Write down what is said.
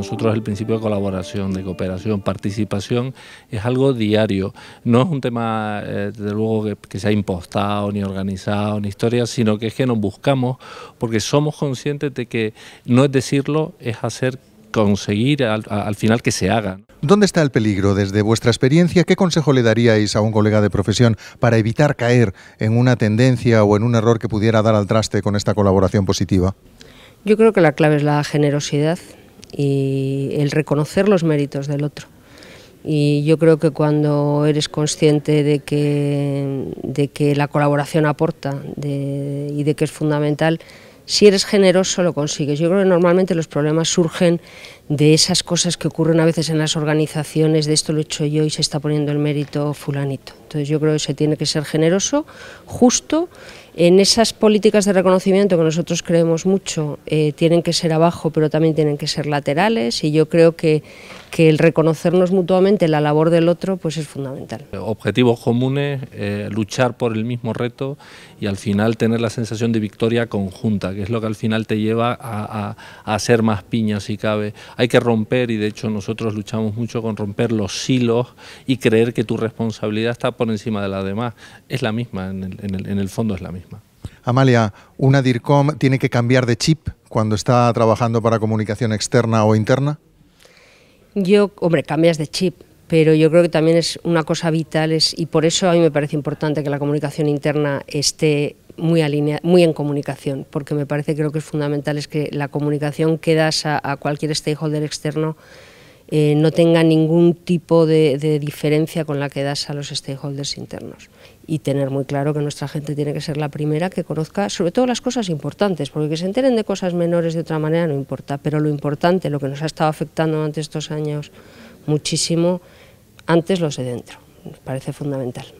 nosotros el principio de colaboración, de cooperación, participación es algo diario. No es un tema, eh, desde luego, que, que se ha impostado, ni organizado, ni historia, sino que es que nos buscamos porque somos conscientes de que no es decirlo, es hacer conseguir al, al, final que se haga. ¿Dónde está el peligro desde vuestra experiencia? ¿Qué consejo le daríais a un colega de profesión para evitar caer en una tendencia o en un error que pudiera dar al traste con esta colaboración positiva? Yo creo que la clave es la generosidad y el reconocer los méritos del otro. Y yo creo que cuando eres consciente de que, de que la colaboración aporta y de que es fundamental, si eres generoso lo consigues. Yo creo que normalmente los problemas surgen de esas cosas que ocurren a veces en las organizaciones, de esto lo he hecho yo y se está poniendo el mérito fulanito. Entonces yo creo que se tiene que ser generoso, justo, en esas políticas de reconocimiento que nosotros creemos mucho, eh, tienen que ser abajo, pero también tienen que ser laterales y yo creo que, que el reconocernos mutuamente la labor del otro pues es fundamental. Objetivos comunes, eh, luchar por el mismo reto y al final tener la sensación de victoria conjunta, que es lo que al final te lleva a, a, a hacer más piñas si cabe. Hay que romper y de hecho nosotros luchamos mucho con romper los silos y creer que tu responsabilidad está por encima de la demás. Es la misma, en el, en el, en el fondo es la misma. Amalia, ¿una DIRCOM tiene que cambiar de chip cuando está trabajando para comunicación externa o interna? Yo, hombre, cambias de chip, pero yo creo que también es una cosa vital es, y por eso a mí me parece importante que la comunicación interna esté muy, alinea, muy en comunicación, porque me parece creo que es fundamental es que la comunicación que das a, a cualquier stakeholder externo eh, no tenga ningún tipo de, de, diferencia con la que das a los stakeholders internos. Y tener muy claro que nuestra gente tiene que ser la primera que conozca sobre todo las cosas importantes, porque que se enteren de cosas menores de otra manera no importa, pero lo importante, lo que nos ha estado afectando durante estos años muchísimo, antes los de dentro. Parece fundamental.